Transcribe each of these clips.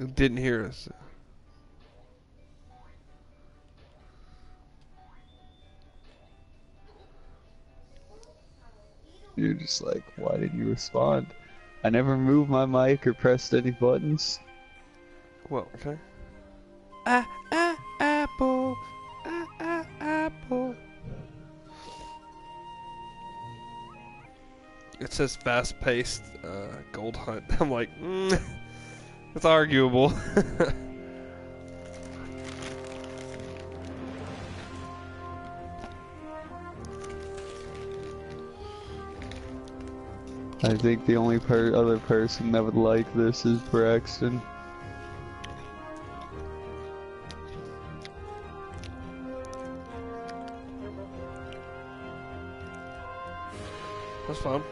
It didn't hear us. You're just like, why didn't you respond? I never moved my mic or pressed any buttons. Well, okay. Ah, ah, apple. Ah, ah, apple. It says fast paced uh, gold hunt. I'm like, mm, it's arguable. I think the only per other person that would like this is Braxton. That's fun.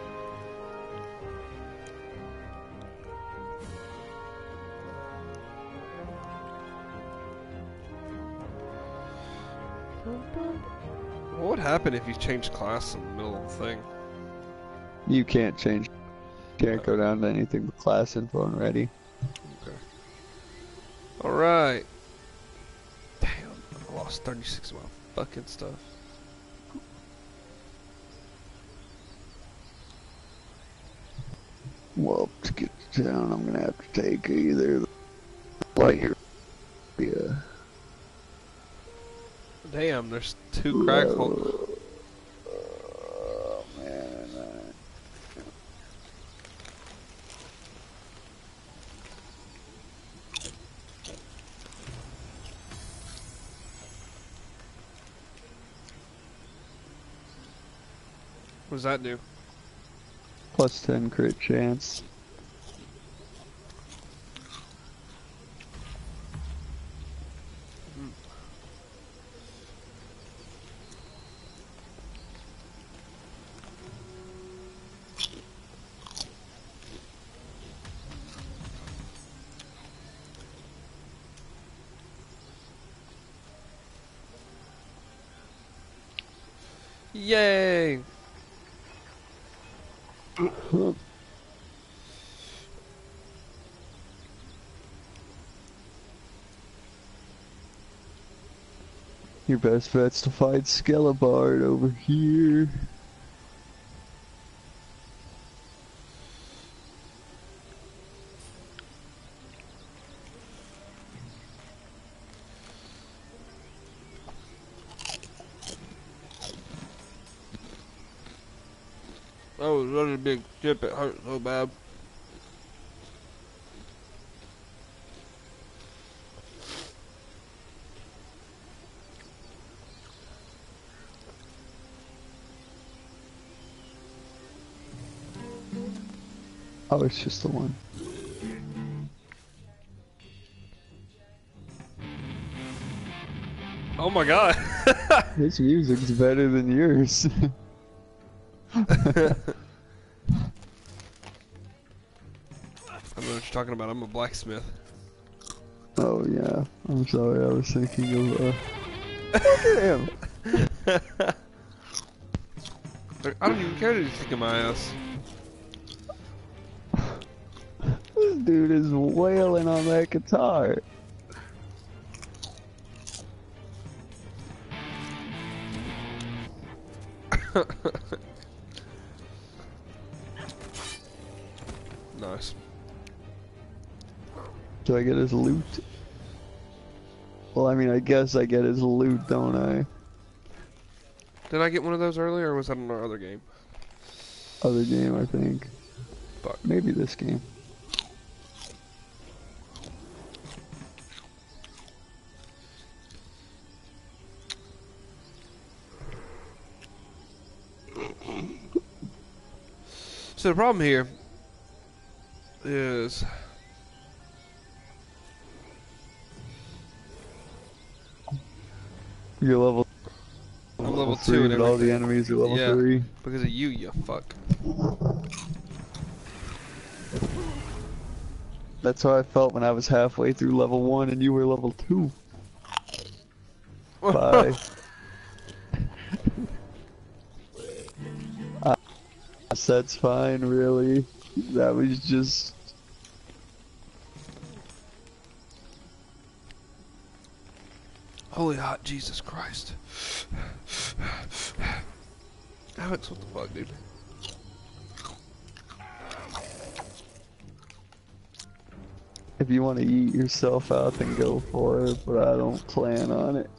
Happen if you change class in the middle of the thing? You can't change. Can't go down to anything but class info and ready. Okay. Alright. Damn, I lost 36 of my fucking stuff. Well, to get to town, I'm gonna have to take either the light or yeah. Damn, there's two crack holes. That do? Plus 10 crit chance. Yay! Your best bet's to find Skelebard over here. That was such a it hurt so bad. Oh, it's just the one. Oh my god! His music's better than yours. talking about. I'm a blacksmith. oh yeah. I'm sorry, I was thinking of uh Look at him! I don't even care that he's kicking my ass. This dude is wailing on that guitar. Get his loot? Well, I mean, I guess I get his loot, don't I? Did I get one of those earlier, or was that in our other game? Other game, I think. Fuck. Maybe this game. So the problem here is You're level. I'm level three, two and all the enemies are level Yeah. three. because of you, you fuck. That's how I felt when I was halfway through level one and you were level two. Bye. uh, that's fine, really. That was just. Holy hot Jesus Christ. Alex, what the fuck, dude? If you want to eat yourself out, then go for it, but I don't plan on it.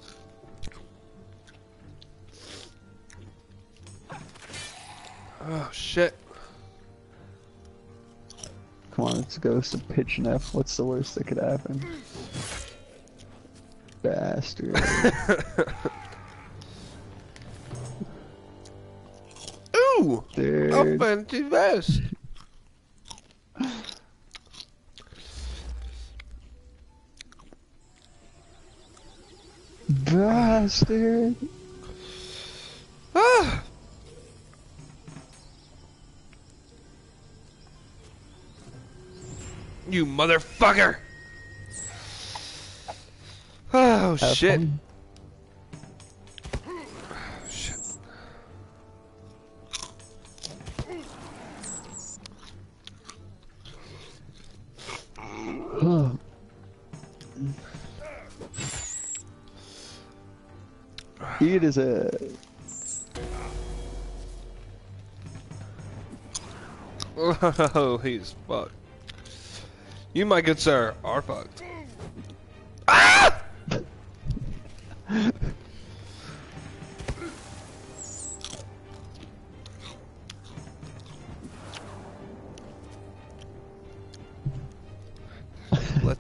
Oh, shit. Come on, let's go some pitch and F. What's the worst that could happen? Bastard. Ooh! Dude. Offensive vest! Bastard. Ah! You motherfucker! Oh Have shit. fun. Shit. Eat his a Oh, he's fucked. You, my good sir, are fucked.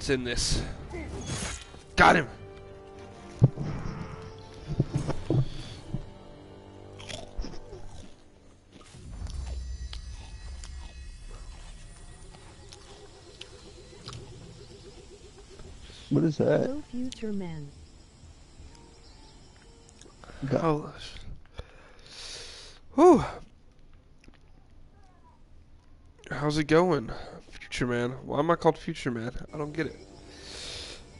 Let's end this. Got him. What is that? Hello, future man. Got- Oh. Whew. How's it going, Future Man? Why am I called Future Man? I don't get it.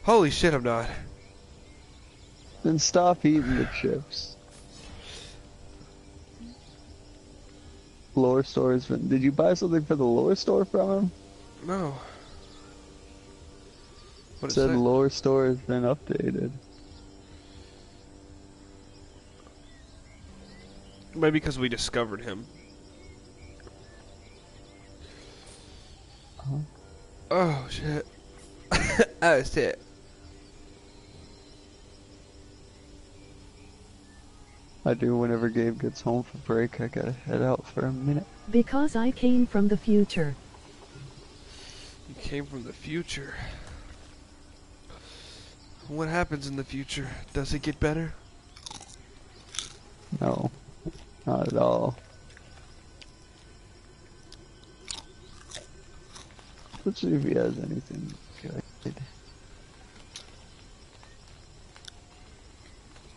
Holy shit, I'm not. Then stop eating the chips. Lore store's been. Did you buy something for the lore store from him? No. What It said lore store has been updated. Maybe because we discovered him. Oh shit. oh shit. I do whenever Gabe gets home for break. I gotta head out for a minute. Because I came from the future. You came from the future. What happens in the future? Does it get better? No, not at all. Let's see if he has anything good.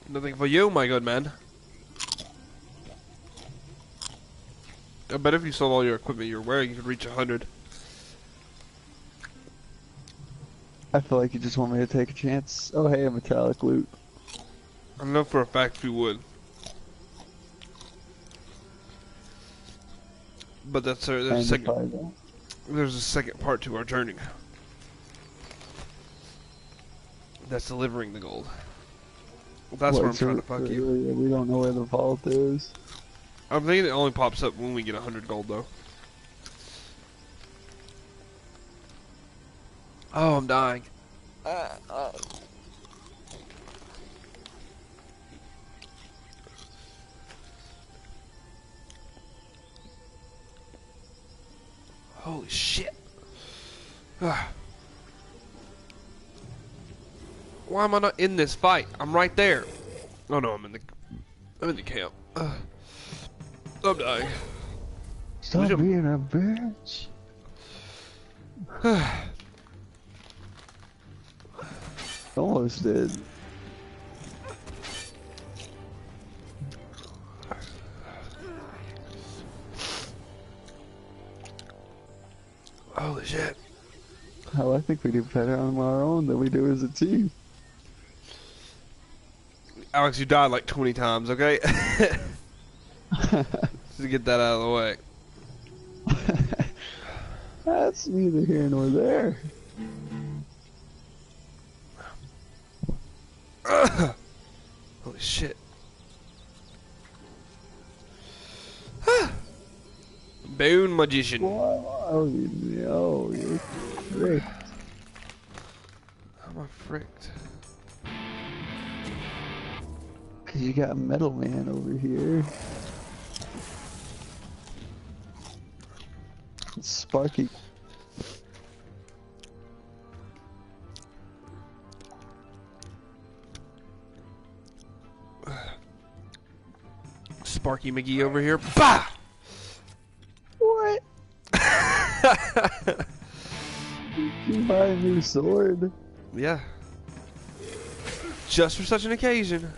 Nothing for you, my good man. I bet if you sold all your equipment you're wearing, you could reach a hundred. I feel like you just want me to take a chance. Oh, hey, a metallic loot. I know for a fact you would. But that's a, there's, a second, if I don't- there's a second part to our journey. That's delivering the gold. That's where I'm so- trying to fuck so you. We don't know where the vault is. I'm thinking it only pops up when we get a hundred gold though. Oh, I'm dying. Uh, uh. Holy shit. Ah. Why am I not in this fight? I'm right there. Oh no, I'm in the I'm in the camp. Ugh. I'm dying. Stop Who's a- being a bitch. Almost did. Hell, I think we do better on our own than we do as a team. Alex, you died like 20 times, okay? Just to get that out of the way. That's neither here nor there. Ugh. Holy shit. Boon magician. Oh, no, you're frick. How am I fricked? Cause you got Metal Man over here. It's Sparky. Sparky McGee over here. Bah! sword? Yeah. Just for such an occasion.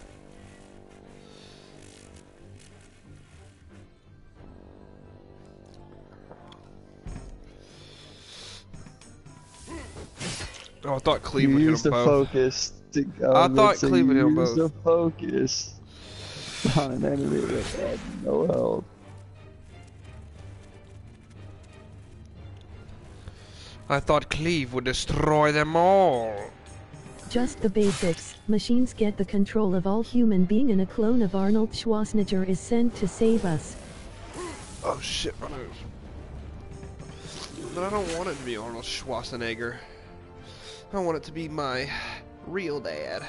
Oh, I thought Cleveland hit them the both. focus. To, I thought let's say Cleve would you hit used the focus on an enemy that had no health. I thought Cleve would destroy them all. Just the basics. Machines get the control of all human being and a clone of Arnold Schwarzenegger is sent to save us. Oh shit. But I don't want it to be Arnold Schwarzenegger. I want it to be my real dad.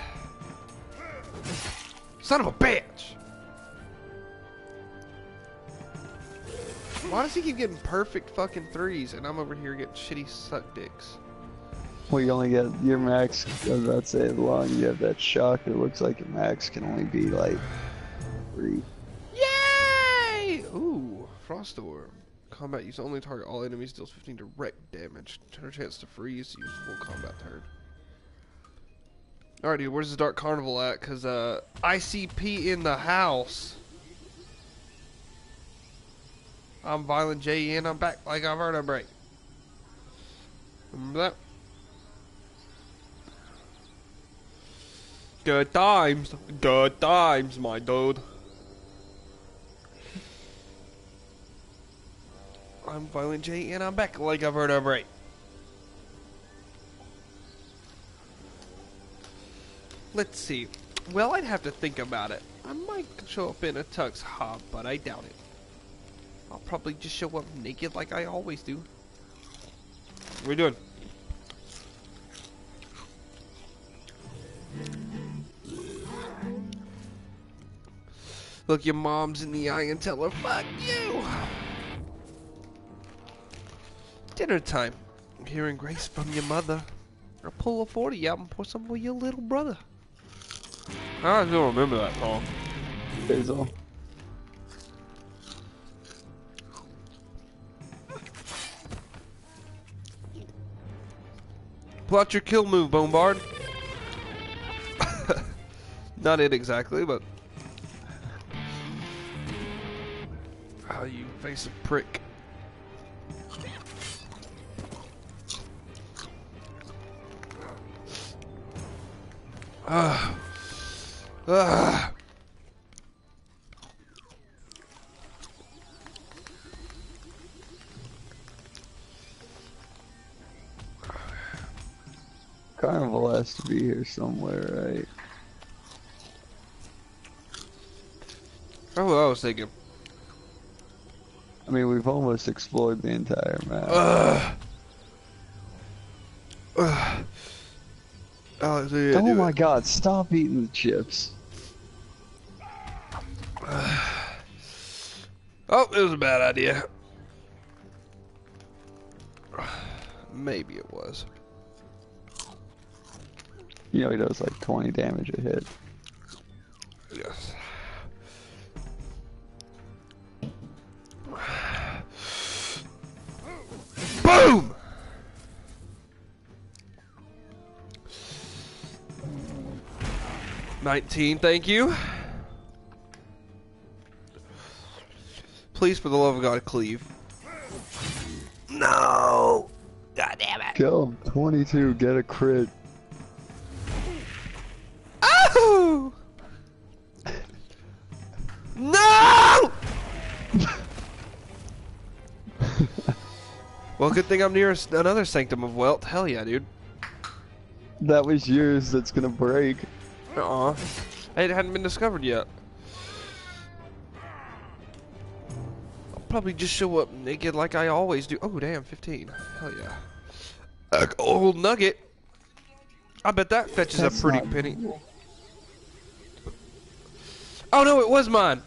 Son of a bitch! Why does he keep getting perfect fucking threes and I'm over here getting shitty suck dicks? Well, you only get your max. I was about to say, long you have that shock, it looks like your max can only be like three. Yay! Ooh, Frost Orb. Combat use only target all enemies deals 15 direct damage. Turn chance to freeze. Use full combat turn. Alright, dude, where's the Dark Carnival at? Cause uh, ICP in the house. I'm Violent J and I'm back like a vertebrae. Remember that? Good times, good times, my dude. I'm Violent J and I'm back like I've heard a vertebrae. Let's see. Well, I'd have to think about it. I might show up in a tux hop, but I doubt it. I'll probably just show up naked like I always do. What are we doing? Look your mom's in the eye and tell her, fuck you! Dinner time. Hearing grace from your mother. Or pull a 40 out and pour some for your little brother. I don't remember that song. Basil. Pull out your kill move, Bonebard. Not it exactly, but. How you face a prick. Ah. Ah. Carnival has to be here somewhere, right? Oh, I was thinking. I mean, we've almost explored the entire map. Ugh. Ugh. Alex, what are you gonna oh my it? god, stop eating the chips. Oh, it was a bad idea. Maybe it was. You know he does like 20 damage a hit. Yes. Boom! Nineteen, thank you. Please, for the love of God, cleave. No! God damn it! Kill him. 22, get a crit. No! well, good thing I'm near another Sanctum of Wealth. Hell yeah, dude. That was yours that's gonna break. Uh-uh. It hadn't been discovered yet. I'll probably just show up naked like I always do. Oh, damn, 15. Hell yeah. A gold nugget. I bet that fetches That's a pretty penny. cool. Oh no, it was mine.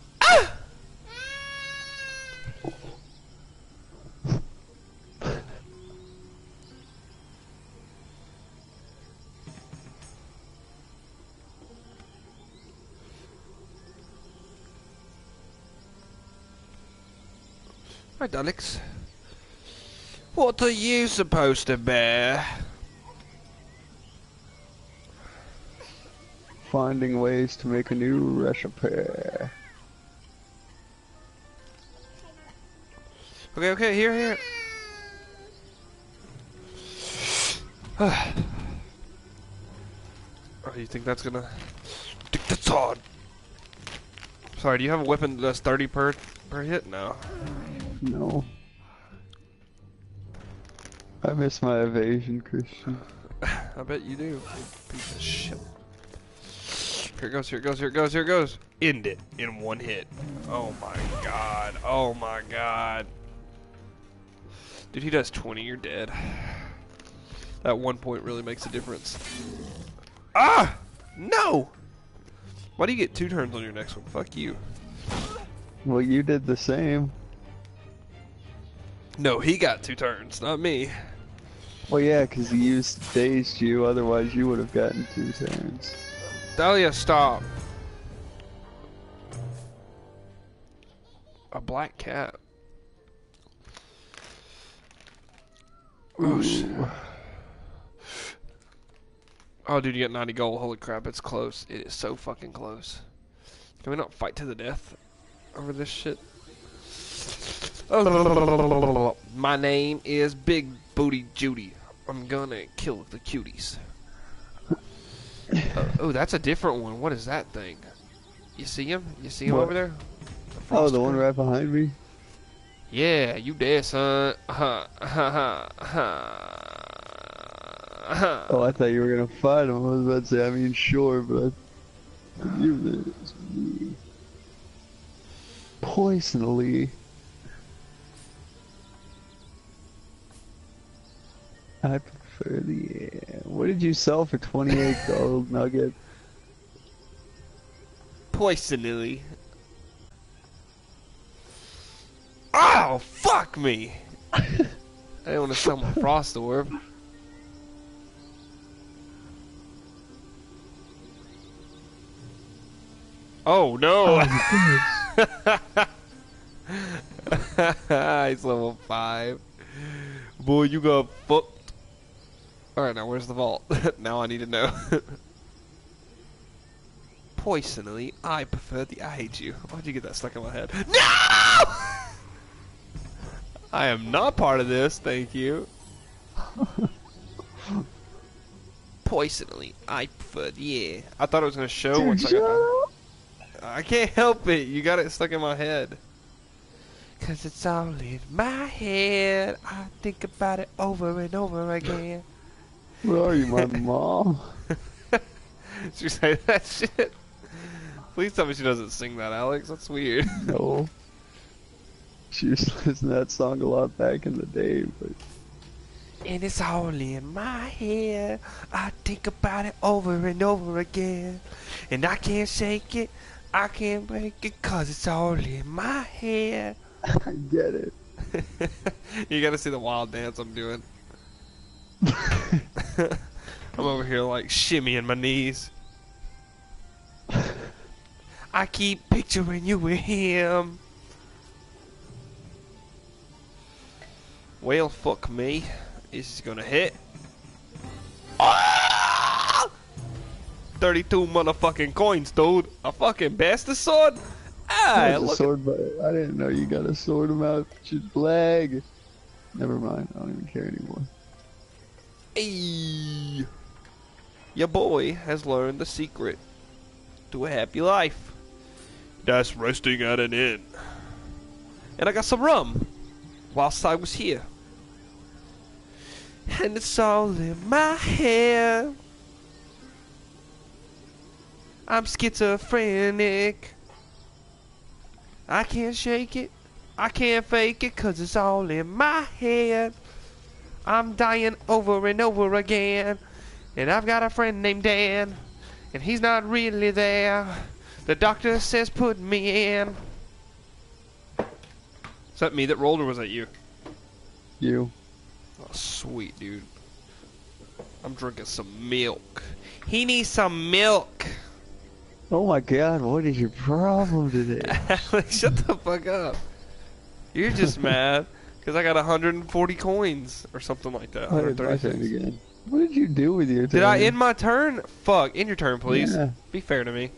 Right, Alex. What are you supposed to bear? Finding ways to make a new recipe. Okay, okay, here, here. oh, you think that's gonna... Think that's hard. Sorry, do you have a weapon that's 30 per, per hit? No. No. I miss my evasion, Christian. I bet you do. Piece of shit. Here it goes, here it goes, here it goes, here it goes. End it in one hit. Oh my god. Oh my god. Dude, he does 20, you're dead. That one point really makes a difference. Ah! No! Why do you get two turns on your next one? Fuck you. Well, you did the same. No, he got two turns, not me. Well, yeah, because he used dazed you, otherwise you would have gotten two turns. Dahlia, stop. A black cat. Oh, shit. Oh, dude, you got 90 gold. Holy crap, it's close. It is so fucking close. Can we not fight to the death over this shit? My name is Big Booty Judy. I'm gonna kill the cuties. Oh, oh, that's a different one. What is that thing? You see him? You see him What? over there? Oh, the one right behind me? Yeah, you dead, son. Oh, I thought you were gonna fight him. I was about to say, I mean, sure, but I, you this me. Poisonally. I prefer the air. What did you sell for 28 gold nugget? Poisonally. Oh, fuck me! I didn't want to sell my frost orb. Oh no! Oh, He's level 5. Boy, you got fucked. Alright, now where's the vault? now I need to know. Poisonally, I prefer the I hate you. Why'd you get that stuck in my head? No! I am not part of this, thank you. Poisonally, I prefer the air. I thought it was gonna show Dude, once I got that. I can't help it. You got it stuck in my head. Cause it's all in my head. I think about it over and over again. Where are you, my mom? Did you say that shit? Please tell me she doesn't sing that, Alex. That's weird. No. She used to listen to that song a lot back in the day, but And it's all in my head. I think about it over and over again. And I can't shake it. I can't break it cause it's all in my head. I get it. you gotta see the wild dance I'm doing. I'm over here like shimmying my knees. I keep picturing you with him. Well, fuck me. This is gonna hit. Ah! 32 motherfucking coins, dude. A fucking bastard sword? Ah, a sword, but I didn't know you got a sword about your leg. Never mind, I don't even care anymore. Hey, your boy has learned the secret to a happy life. That's resting at an inn. And I got some rum whilst I was here. And it's all in my head. I'm schizophrenic. I can't shake it. I can't fake it cause it's all in my head. I'm dying over and over again. And I've got a friend named Dan. And he's not really there. The doctor says put me in. Is that me that rolled or was that you? You. Oh, sweet, dude. I'm drinking some milk. He needs some milk. Oh my god, what is your problem today? Alex, shut the fuck up. You're just mad because I got 140 coins or something like that. Oh, my 130 again. What did you do with your turn? Did I end my turn? Fuck, end your turn, please. Yeah. Be fair to me.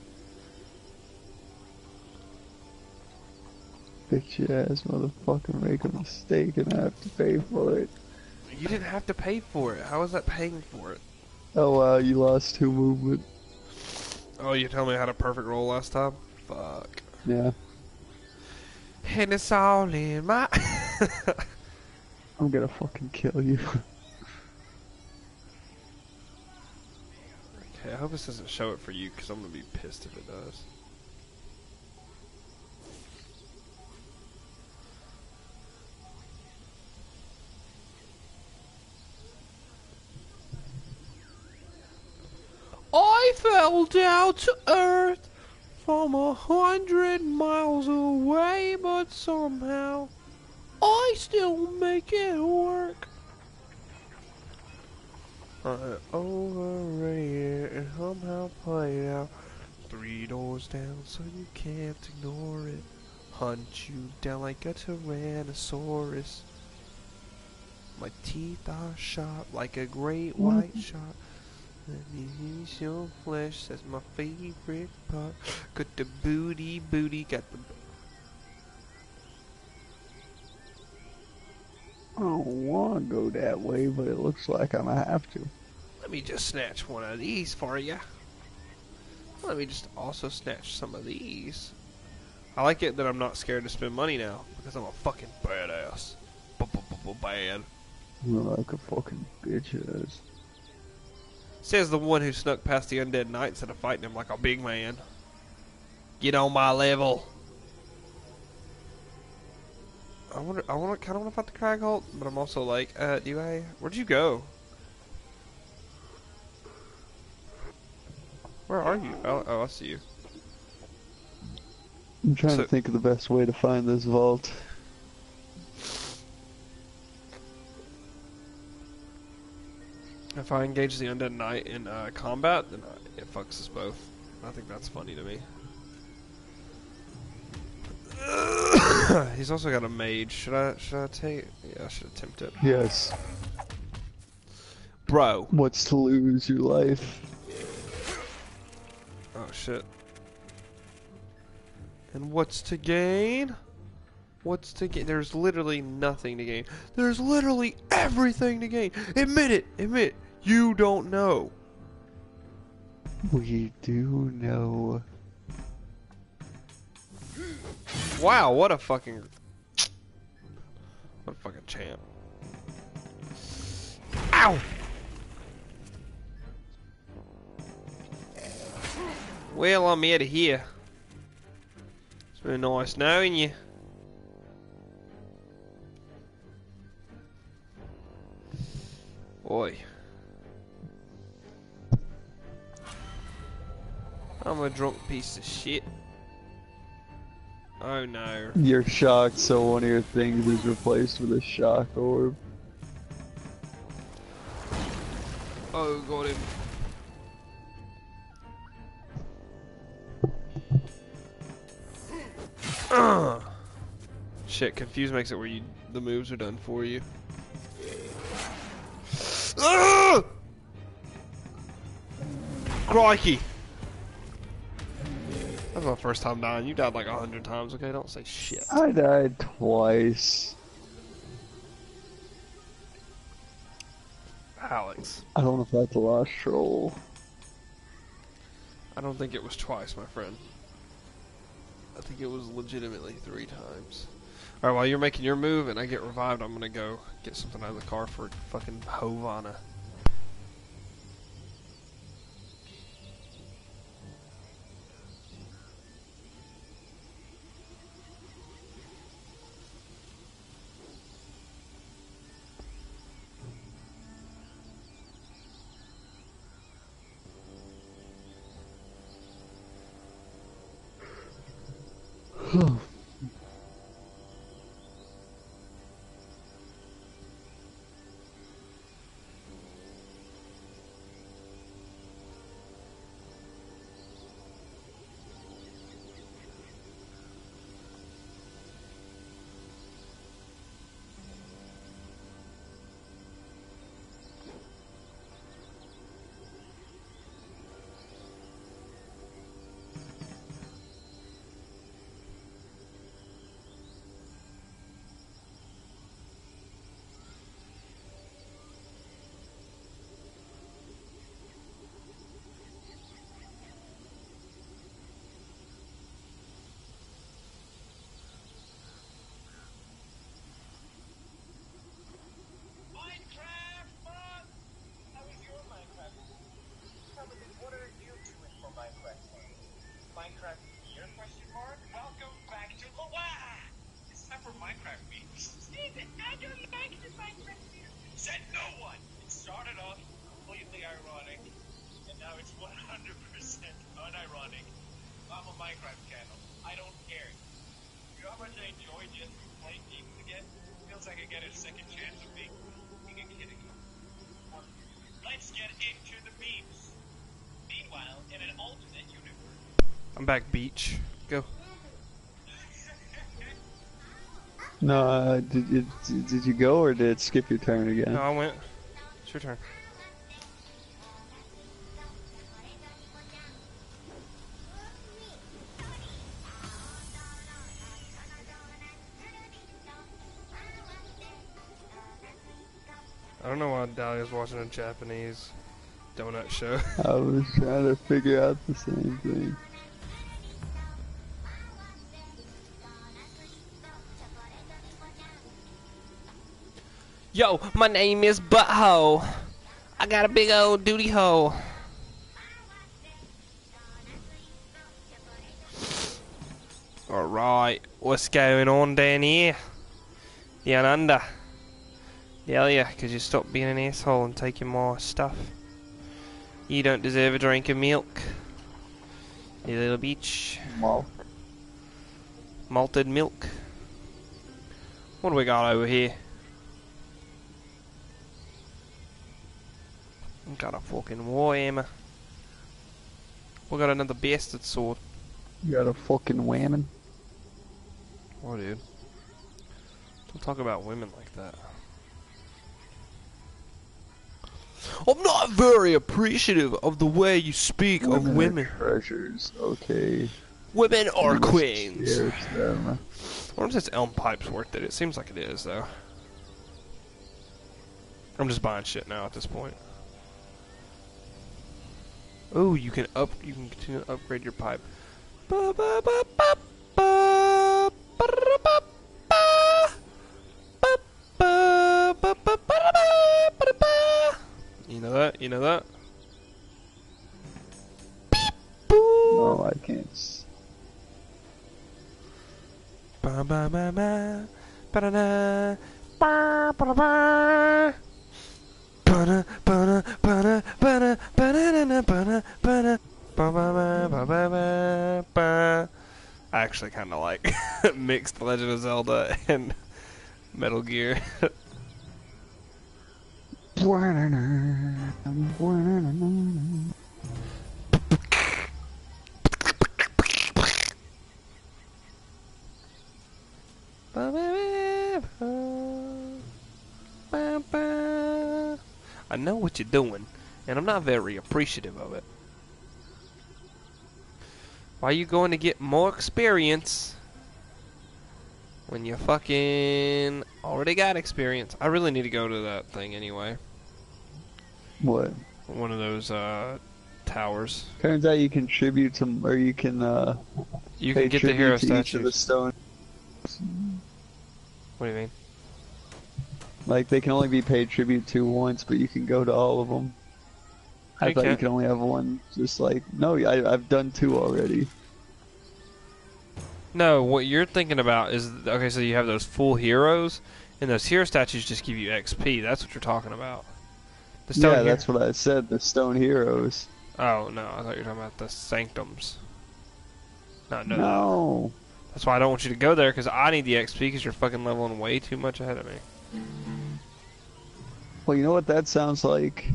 Bitch ass motherfucker make a mistake and I have to pay for it. You didn't have to pay for it. How was that paying for it? Oh wow, you lost two movement. Oh, you told me I had a perfect roll last time? Fuck. Yeah. And it's all in my. I'm gonna fucking kill you. okay, I hope this doesn't show it for you because I'm gonna be pissed if it does. I fell down to earth from a hundred miles away, but somehow I still make it work. Uh, I overrated and somehow played out three doors down, so you can't ignore it. Hunt you down like a tyrannosaurus. My teeth are sharp like a great white shark. Let me eat your flesh, that's my favorite part. Got the booty, booty, got the. I don't wanna go that way, but it looks like I'm gonna have to. Let me just snatch one of these for you. Let me just also snatch some of these. I like it that I'm not scared to spend money now because I'm a fucking badass. B-b-b-b-bad. You're like a fucking bitch ass. Says the one who snuck past the undead knight instead of fighting him like a big man. Get on my level. I wonder. I want to kind of want to fight the Crag Halt, but I'm also like, uh, do I? Where'd you go? Where are you? Oh, oh I see you. I'm trying So- to think of the best way to find this vault. If I engage the undead knight in uh, combat, then uh, it fucks us both. I think that's funny to me. He's also got a mage. Should I? Should I take? Yeah, I should attempt it. Yes. Bro. What's to lose? Your life. Oh shit. And what's to gain? What's to gain? There's literally nothing to gain. There's literally everything to gain. Admit it. Admit it. You don't know. We do know. Wow, what a fucking what a fucking champ. Ow! Well, I'm out of here. It's been nice knowing you. Boy. I'm a drunk piece of shit. Oh no. You're shocked, so one of your things is replaced with a shock orb. Oh, got him. Shit, confuse makes it where you the moves are done for you. Ugh! Crikey! That's my first time dying. You died like a hundred times, okay? Don't say shit. I died twice. Alex. I don't know if that's a lost troll. I don't think it was twice, my friend. I think it was legitimately three times. Alright, while you're making your move and I get revived, I'm gonna go get something out of the car for fucking Hovana. Minecraft, Mom! How is your Minecraft? Tell me, what are you doing for Minecraft? Minecraft here, question mark? Welcome back to Hawaii! It's time for Minecraft memes. Steven, I don't like the Minecraft memes. Said no one! It started off completely ironic, and now it's 100% unironic. I'm a Minecraft channel. I don't care. You know how much I enjoy just playing games again? Feels like I get a second chance of being, being a kid again. Um, let's get into the memes. Meanwhile, in an alternate universe, I'm back, beach. Go. No, uh, did you did you go or did it skip your turn again? No, I went. It's your turn. I don't know why Dahlia's watching a Japanese donut show. I was trying to figure out the same thing. Yo, my name is Butthole. I got a big old duty hole. Alright, what's going on down here? Down under. Delia, could you stop being an asshole and taking my stuff? You don't deserve a drink of milk. You little bitch. Well, Malted milk. What do we got over here? Got a fucking warhammer. We got another bastard sword. you got a fucking whammon. Oh, dude. Don't talk about women like that. I'm not very appreciative of the way you speak of are women. treasures. Okay. Women are You queens. them. I wonder if this elm pipe's worth it. It seems like it is, though. I'm just buying shit now at this point. Oh, you can up. You can continue to upgrade your pipe. Ba ba ba ba ba ba ba ba. Ba ba ba ba ba da ba ba da ba. You know that? You know that? No, I can't. Ba ba ba ba ba da da ba ba ba I actually kind of like mixed Legend of Zelda and Metal Gear. I know what you're doing, and I'm not very appreciative of it. Why are you going to get more experience when you fucking already got experience? I really need to go to that thing anyway. What? One of those uh, towers. Turns out you contribute to, or you can uh, You can get the hero to each of the stone. What do you mean? Like they can only be paid tribute to once, but you can go to all of them. I You thought you could only have one. Just like no, I, I've done two already. No, what you're thinking about is okay. So you have those full heroes, and those hero statues just give you XP. That's what you're talking about. The stone yeah, hero- that's what I said. The stone heroes. Oh no, I thought you were talking about the sanctums. No, no, No. That's why I don't want you to go there because I need the XP because you're fucking leveling way too much ahead of me. Well, you know what that sounds like?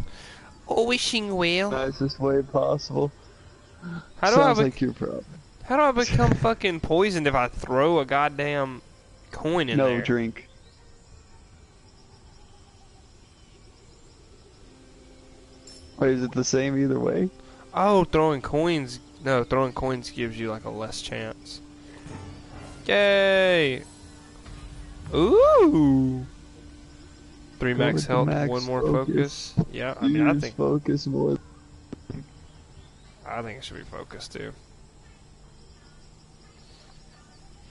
Oh, wishing wheel. Nicest way possible. How do I sounds bec- like your problem. how do I become fucking poisoned if I throw a goddamn coin in No there? No drink. Wait, is it the same either way? Oh, throwing coins. No, throwing coins gives you like a less chance. Yay! Ooh. Three max health, max one more focus. focus. Yeah, I mean, I think focus more. I think it should be focus too.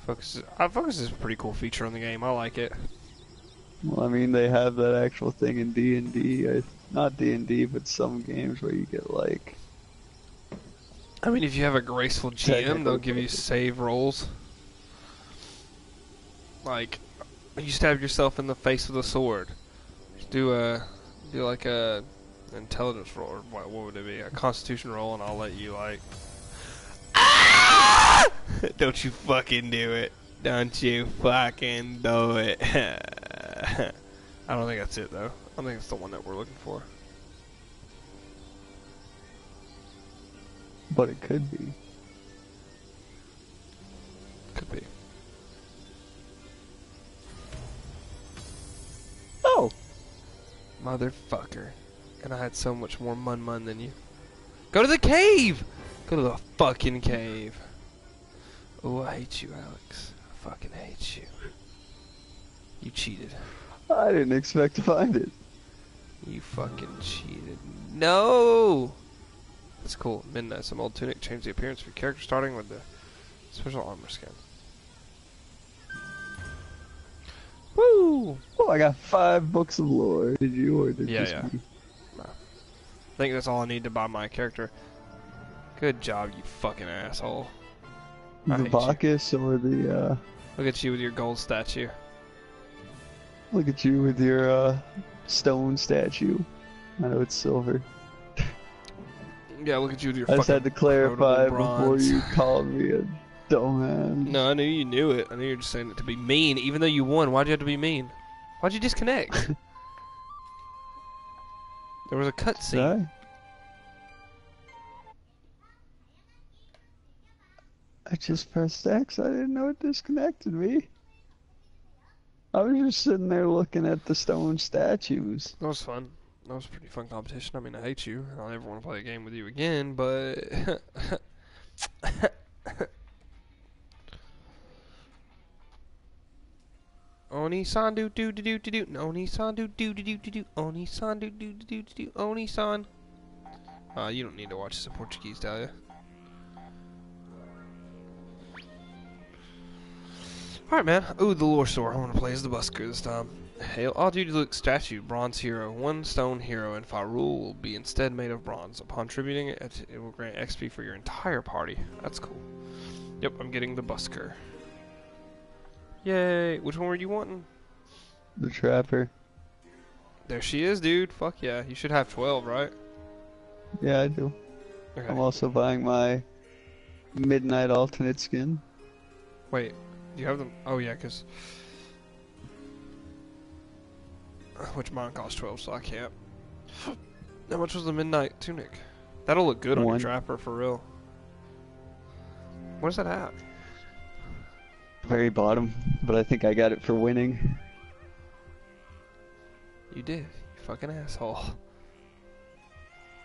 Focus is, uh, focus is a pretty cool feature on the game. I like it. Well, I mean, they have that actual thing in D and D. Not D and D, but some games where you get like. I mean, if you have a graceful GM, they'll give you save rolls. Like, you stab yourself in the face with a sword. Do a, do like a intelligence roll, or what, what would it be? A Constitution roll, and I'll let you like. Ah! Don't you fucking do it! Don't you fucking do it! I don't think that's it though. I think it's the one that we're looking for. But it could be. Could be. Oh, Motherfucker. And I had so much more mun mun than you. Go to the cave! Go to the fucking cave. Oh, I hate you, Alex. I fucking hate you. You cheated. I didn't expect to find it. You fucking cheated. No! That's cool. Midnight, some old tunic, change the appearance of your character starting with the special armor skin. Woo! Oh, I got five books of lore. Did you or did Yeah, just yeah. me? I think that's all I need to buy my character. Good job, you fucking asshole. I The hate you. Bacchus or the uh Look at you with your gold statue. look at you with your uh stone statue. I know it's silver. Yeah, look at you with your I just had to clarify before you called me a dumbass. No, I knew you knew it. I knew you were just saying it to be mean. Even though you won, why'd you have to be mean? Why'd you disconnect? there was a cutscene. I? I just pressed X. I didn't know it disconnected me. I was just sitting there looking at the stone statues. That was fun. That was a pretty fun competition. I mean, I hate you. I'll never want to play a game with you again, but. Oni san do do do do do do. Oni san do do do do do do. Oni san do do do do do do. Oni san. Uh, you don't need to watch this in Portuguese, you? Alright, man. Ooh, the lore store. I want to play as the busker this time. Hail. Oh, dude, look, statue. Bronze hero. One stone hero and Fahrul will be instead made of bronze. Upon tributing it, it will grant XP for your entire party. That's cool. Yep, I'm getting the busker. Yay. Which one were you wanting? The trapper. There she is, dude. Fuck yeah. You should have 12, right? Yeah, I do. Okay. I'm also buying my midnight alternate skin. Wait, do you have them? Oh yeah, cause which mine costs twelve, so I can't. How much was the midnight tunic? That'll look good on your trapper for real. Where's that at? Very bottom, but I think I got it for winning. You did, you fucking asshole.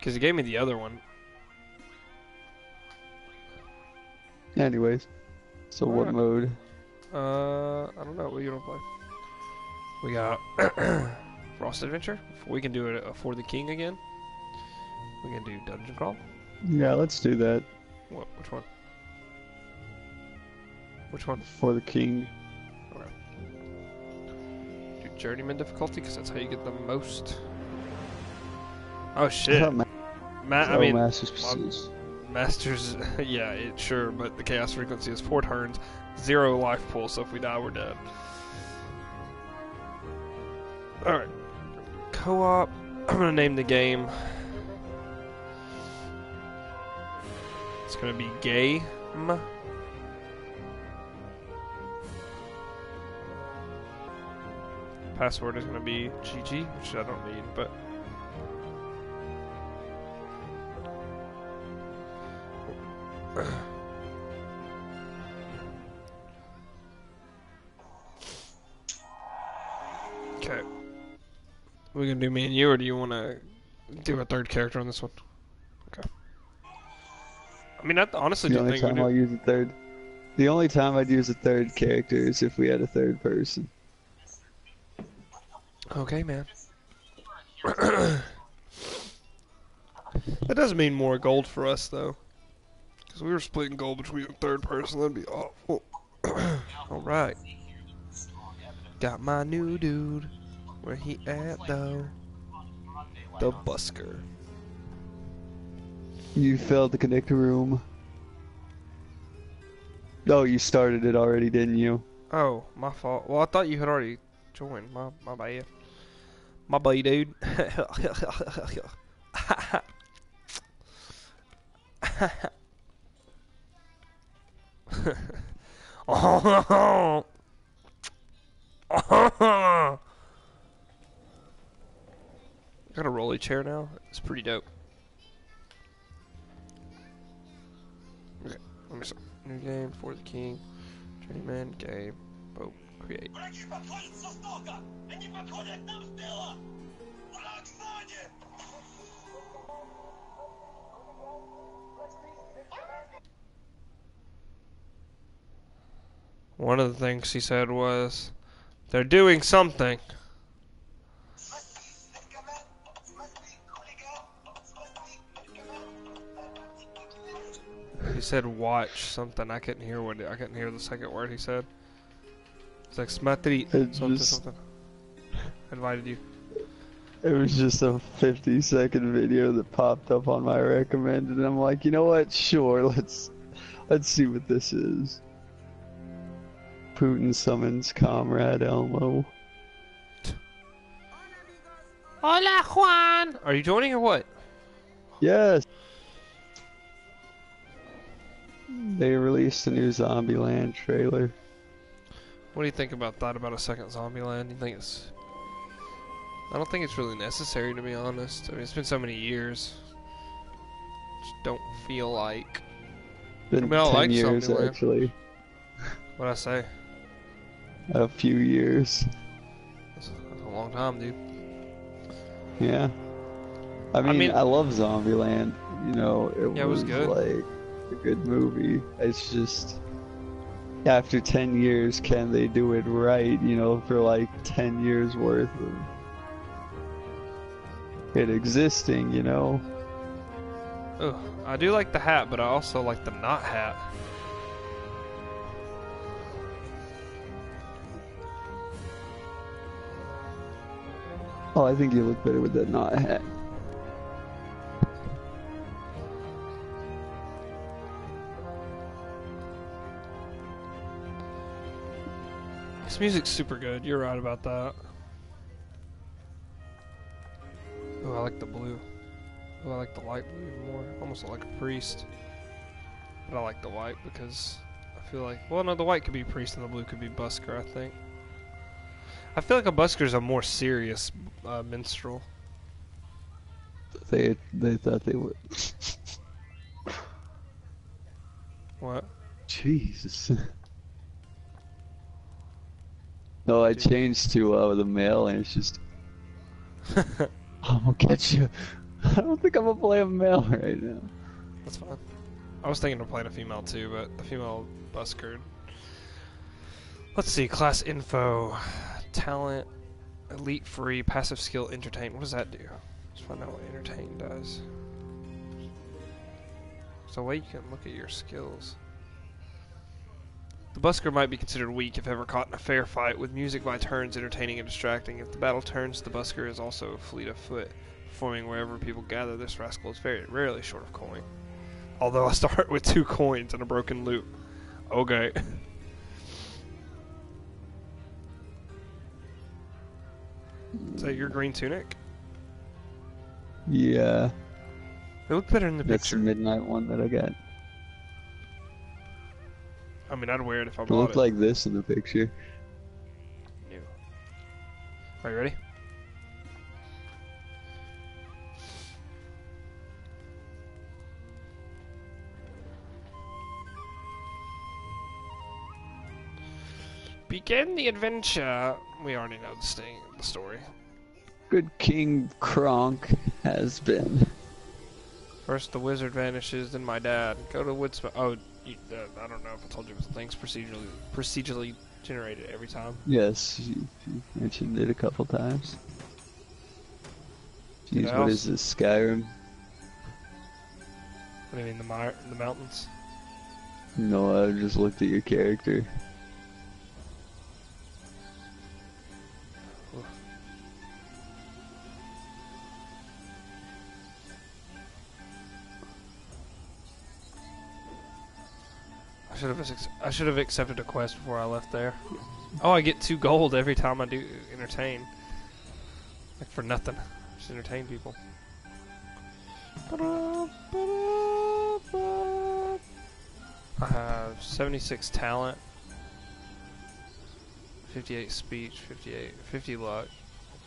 Cause you gave me the other one. Anyways, so what mode? Uh, I don't know. What you wanna play? We got Frost Adventure. We can do it for the King again. We can do Dungeon Crawl. Yeah, let's do that What? Which one? Which one? for the king. Do Journeyman difficulty, because that's how you get the most. Oh shit, Ma- Matt. I oh, mean, Masters Masters. Yeah, it, sure, but the chaos frequency is four turns, zero life pool. So if we die, we're dead. All right, co-op. I'm gonna name the game. It's gonna be game. Password is gonna be GG, which I don't need, but. Okay. We gonna do me and you, or do you want to do a third character on this one? Okay. I mean, I honestly The do only think we time. I'll use a third. The only time I'd use a third character is if we had a third person. Okay, man. that doesn't mean more gold for us, though. Because we were splitting gold between a third person. That'd be awful. Alright. Got my new dude. Where he at, though? The busker. You failed to connect a room. Oh, you started it already, didn't you? Oh, my fault. Well, I thought you had already joined. My, my bad. My bad, dude. oh. Got a rolly chair now. It's pretty dope. Okay, let me start. New game for the king. Journeyman game Boom. Create. Враги подходят со стока! Они подходят нам с тыла! Враг сзади! One of the things he said was, "They're doing something." Спасись, команд! Спаси, хулиган! Спаси, команд! He said, "Watch something." I couldn't hear what I couldn't hear the second word he said. It's like "смотри," It something, just- something. I invited you. It was just a 50 second video that popped up on my recommended, and I'm like, you know what? Sure, let's let's see what this is. Putin summons Comrade Elmo. Hola, Juan. Are you joining or what? Yes. They released a new Zombieland trailer. What do you think about that? About a second Zombieland? You think it's? I don't think it's really necessary, to be honest. I mean, it's been so many years. Just don't feel like. Been I mean, I 10 like years Zombieland. actually. What I say? A few years. That's, a long time, dude. Yeah. I mean, I, mean- love Zombieland. You know, it, Yeah, it was was, good. like a good movie. It's just after 10 years, can they do it right? You know, for like 10 years worth of it existing, you know? Ugh, I do like the hat, but I also like the not hat. Oh, I think you look better with that not hat. This music's super good. You're right about that. Oh, I like the blue. Oh, I like the light blue even more. Almost like a priest. But I like the white because I feel like, well, no, the white could be priest and the blue could be busker. I think. I feel like a busker's a more serious uh, minstrel. They they thought they would. What? Jesus. No, I changed to uh, the male, and it's just I'm gonna catch you. I don't think I'm gonna play a male right now. That's fine. I was thinking of playing a female too, but the female busker. Let's see, class info, talent, elite free, passive skill, entertain. What does that do? Let's find out what entertain does. So a way you can look at your skills. The busker might be considered weak if ever caught in a fair fight, with music by turns entertaining and distracting. If the battle turns, the busker is also fleet of foot, performing wherever people gather. This rascal is very rarely short of coin. Although I start with two coins and a broken lute. Okay. Is that your green tunic? Yeah, It looked better in the that's the picture. midnight one that I got. I mean, I'd wear it if I It bought looked it. like this in the picture. New. Are you ready? Begin the adventure. We already know the, sting, the story. Good King Kronk has been. First, the wizard vanishes, then my dad. Go to Woodsman. Oh, I don't know if I told you, but the thing's procedurally procedurally generated every time. Yes, you, you mentioned it a couple times. Jeez, What else? is this, Skyrim? What do you mean, the, mi- the mountains? No, I just looked at your character. Should have I should have accepted a quest before I left there. Oh, I get two gold every time I do entertain. Like for nothing. Just entertain people. I have 76 talent, 58 speech, 58, 50 luck,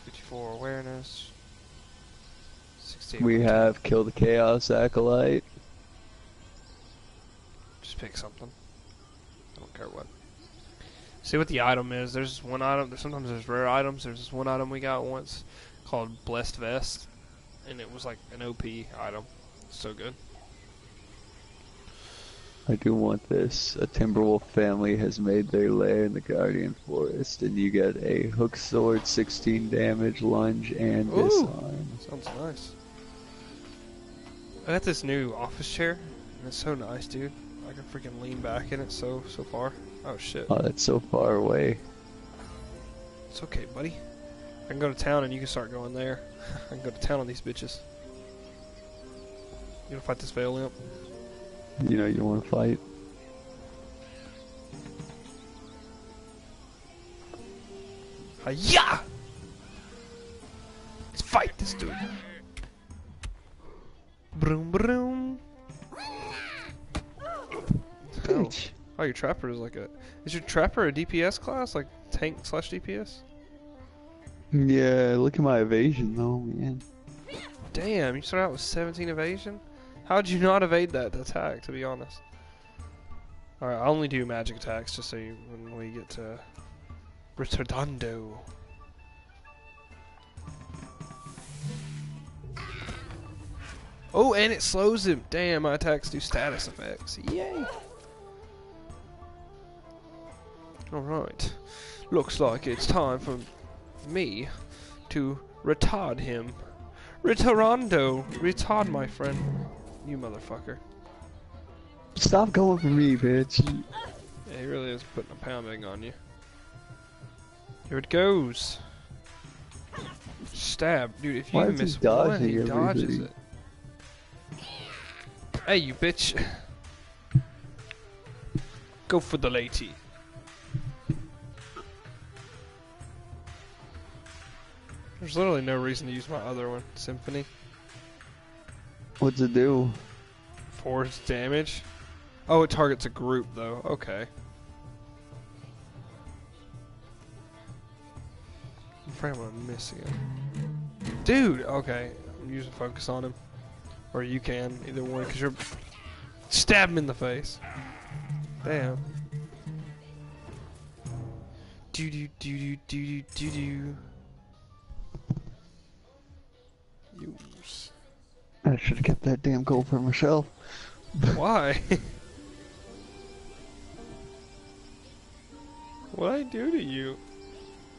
54 awareness, 68. We have Kill the Chaos Acolyte. Just pick something. I don't care what. See what the item is. There's one item. Sometimes there's rare items. There's this one item we got once called Blessed Vest, and it was like an OP item. So good. I do want this. A Timberwolf family has made their lair in the Guardian Forest, and you get a hook sword, 16 damage, lunge, and Ooh. disarm. Sounds nice. I got this new office chair, and it's so nice, dude. I can freaking lean back in it so so far. Oh shit. Oh, that's so far away. It's okay, buddy. I can go to town and you can start going there. I can go to town on these bitches. You gonna fight this Veil Imp? You know, you don't want to fight. Hiya! Let's fight this dude. Broom broom. Oh. Bitch. oh, your trapper is like a. Is your trapper a DPS class, like tank slash DPS? Yeah, look at my evasion though, man. Damn, you started out with 17 evasion. How'd you not evade that attack? To be honest. All right, I only do magic attacks just so you, when we get to Retardando. Oh, and it slows him. Damn, my attacks do status effects. Yay! Alright. Looks like it's time for me to retard him. Retarando! Retard, my friend. You motherfucker. Stop going for me, bitch. Yeah, he really is putting a pounding on you. Here it goes. Stab. Dude, if you Why is he miss one, he dodges everything? it. Hey, you bitch. Go for the lady. There's literally no reason to use my other one, Symphony. What's it do? Force damage. Oh, it targets a group though. Okay. I'm afraid I'm gonna miss again. Dude, okay. I'm using focus on him. Or you can, either one, because you're. Stab him in the face. Damn. Do do do do do do do do. I should have kept that damn gold for myself. Why? what I do to you?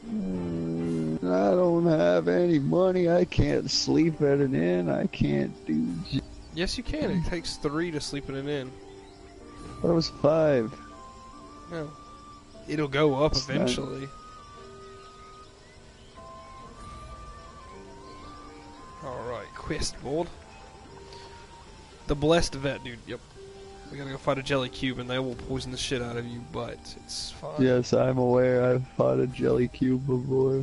Mm, I don't have any money. I can't sleep at an inn. I can't do. j- Yes, you can. It takes three to sleep in an inn. That was five. No. It'll go up It's not- eventually. Alright, quest board. The blessed vet, dude. Yep. We gotta go fight a jelly cube and they will poison the shit out of you, but it's fine. Yes, I'm aware. I've fought a jelly cube before.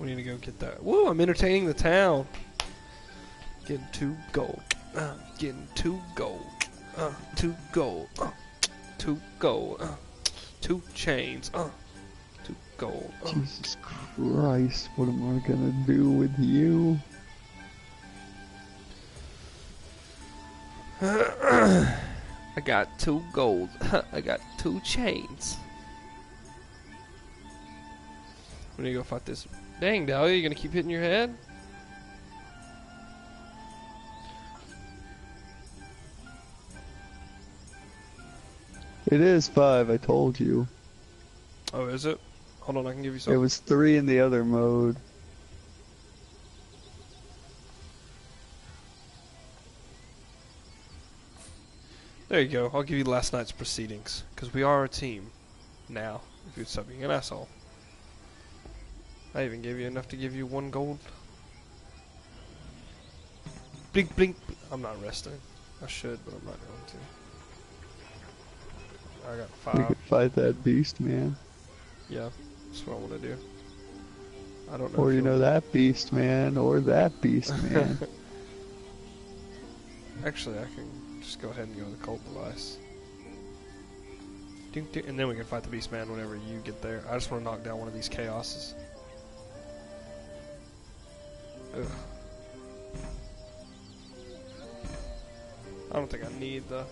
We need to go get that. Woo, I'm entertaining the town. Getting two gold. Uh, getting two gold. Uh, two gold. Uh, two gold. Uh, two chains. Uh, two gold. Oh, Jesus Christ, what am I gonna do with you? I got two gold. I got two chains. When you go fight this. Dang, Dahlia, you gonna keep hitting your head? It is five, I told you. Oh, is it? Hold on, I can give you something. It was three in the other mode. There you go. I'll give you last night's proceedings. Because we are a team. Now. If you'd stop being an asshole. I even gave you enough to give you one gold. Blink, blink. I'm not resting. I should, but I'm not going to. I got five. We could fight that beast, man. Yeah, that's what I want to do. I don't know. Or you know that beast, man. Or that beast, man. Actually, I can just go ahead and go to the cult device. And then we can fight the beast man whenever you get there. I just want to knock down one of these chaoses. Ugh. I don't think I need the.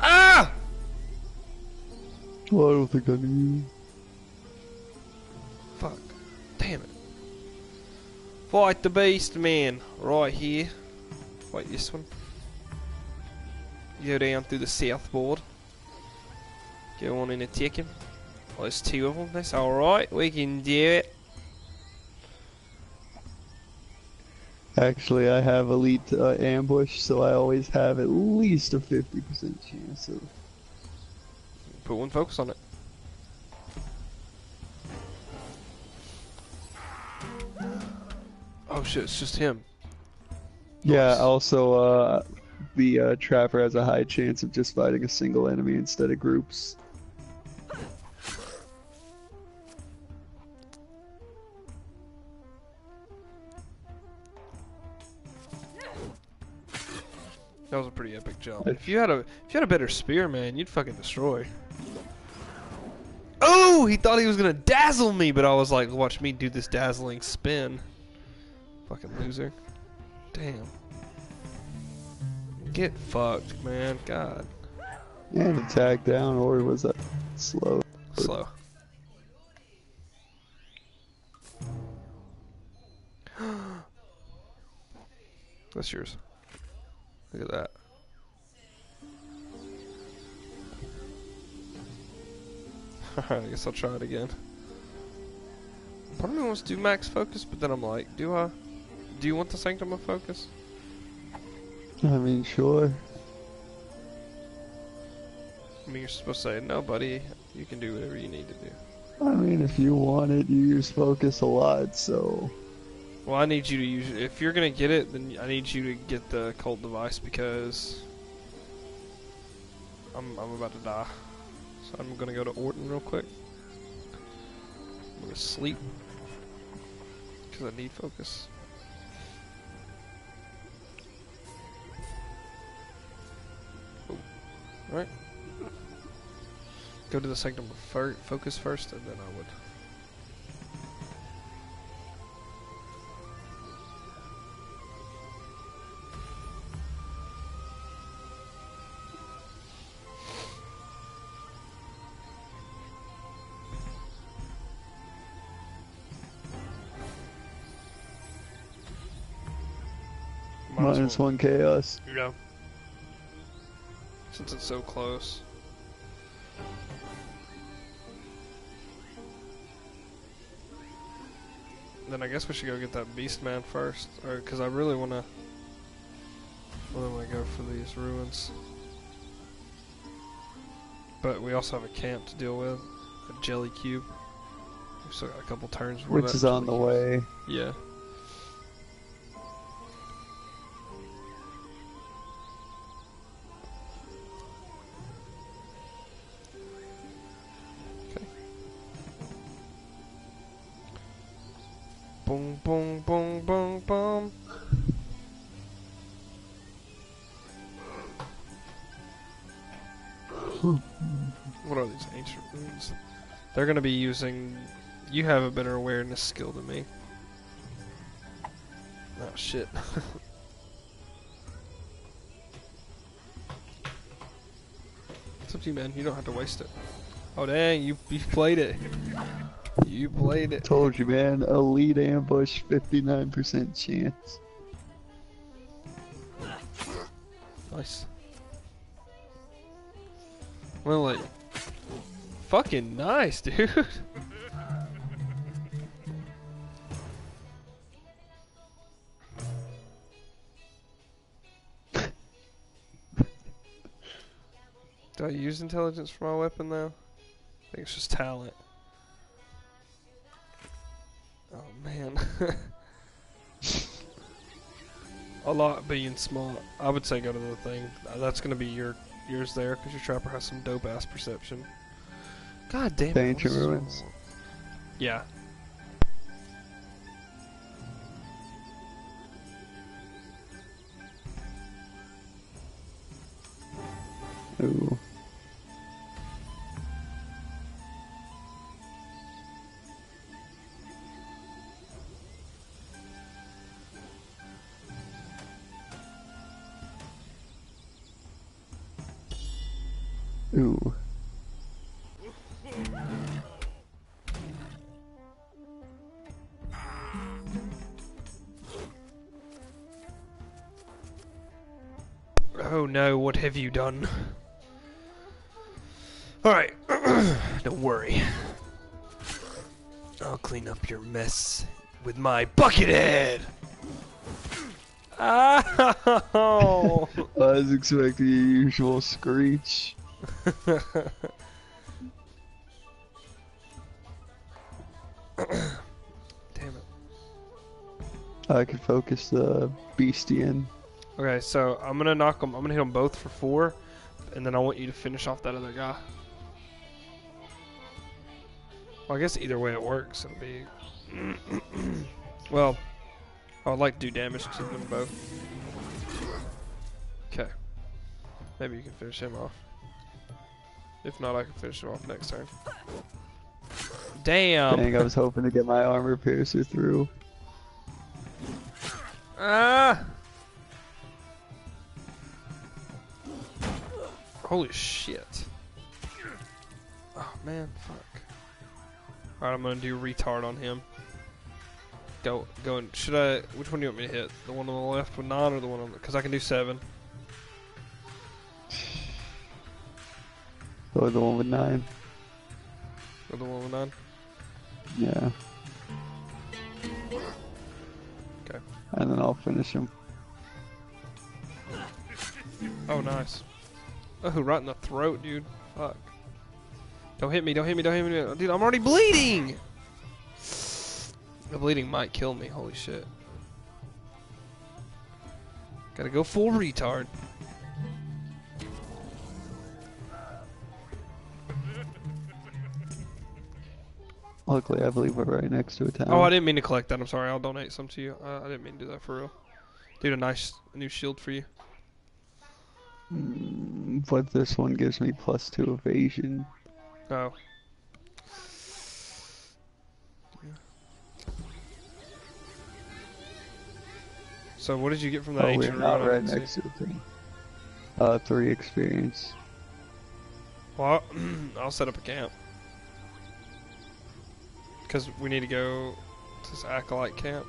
Ah! well, I don't think I need. Fuck. Damn it. Fight the beast man. Right here. Wait, this one. Go down through the south board. Go on in and attack him. Well, there's two of them. That's alright. We can do it. Actually, I have elite uh, ambush, so I always have at least a 50% chance of. Put one focus on it. Oh shit, it's just him. Yeah, Nice. also, uh, the uh, trapper has a high chance of just fighting a single enemy instead of groups. That was a pretty epic jump. If you had a if you had a better spear, man, you'd fucking destroy. Oh, he thought he was gonna dazzle me, but I was like, watch me do this dazzling spin. Fucking loser. Damn. Get fucked, man. God. Yeah, And attack down, or was that slow? Slow. That's yours. Look at that. Alright, I guess I'll try it again. Part of me wants to do max focus, but then I'm like, do I? Do you want the Sanctum of Focus? I mean, sure. I mean, you're supposed to say, no, buddy, you can do whatever you need to do. I mean, if you want it, you use focus a lot, so. Well, I need you to use. If you're gonna get it, then I need you to get the cult device because I'm I'm about to die. So I'm gonna go to Orton real quick. I'm gonna sleep because I need focus. Right. Go to the sanctum of fir- focus first, and then I would. Minus one chaos. Yeah. Since it's so close. Then I guess we should go get that beast man first, or because I really want to. Really want to go for these ruins. But we also have a camp to deal with, a jelly cube. We've still got a couple turns. before Which that is on the jelly cube- way. Yeah. What are these ancient ruins? They're gonna be using. You have a better awareness skill than me. Oh shit. it's up to you, man. You don't have to waste it. Oh dang, you you played it. You played it. Told you, man. Elite ambush, 59% chance. Nice. Well, like, fucking nice, dude. Do I use intelligence for my weapon though? I think it's just talent. Oh man. A lot being small. I would say go to the thing. That's gonna be your yours there because your trapper has some dope ass perception. God damn it. The ancient ruins. Yeah. Have you done? Alright, don't worry. I'll clean up your mess with my bucket head! Ow! I was expecting your usual screech. Damn it. I could focus the beastian. Okay, so I'm gonna knock them. I'm gonna hit them both for four, and then I want you to finish off that other guy. Well, I guess either way it works. It'll be. well, I would like to do damage to them both. Okay. Maybe you can finish him off. If not, I can finish him off next turn. Damn! Dang, I was hoping to get my armor piercer through. Ah! Holy shit. Oh man, fuck. Alright, I'm gonna do retard on him. Go, go and should I? Which one do you want me to hit? The one on the left with nine, or the one on? Because I can do seven. Or the one with nine. Or the one with nine. Yeah. Okay. And then I'll finish him. Oh, nice. Oh, right in the throat, dude. Fuck. Don't hit me, don't hit me, don't hit me. Dude, I'm already bleeding! The bleeding might kill me, holy shit. Gotta go full retard. Luckily, I believe we're right next to a town. Oh, I didn't mean to collect that. I'm sorry. I'll donate some to you. Uh, I didn't mean to do that for real. Dude, a nice new shield for you. But this one gives me plus two evasion. Oh. So what did you get from that Oh, we're not right next to the thing. Uh, three experience. Well, I'll set up a camp. Because we need to go to this acolyte camp.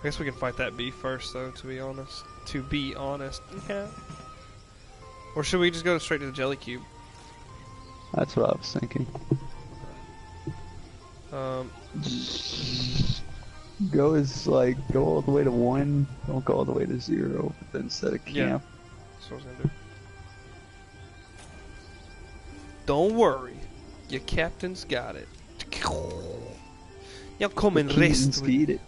I guess we can fight that beef first, though, to be honest. To be honest. Yeah. Or should we just go straight to the jelly cube? That's what I was thinking. Um, Go is like go all the way to one. Don't go all the way to zero. But then set a Yeah. camp. that's what I was gonna do. Don't worry. Your captain's got it. Now come and rest with it.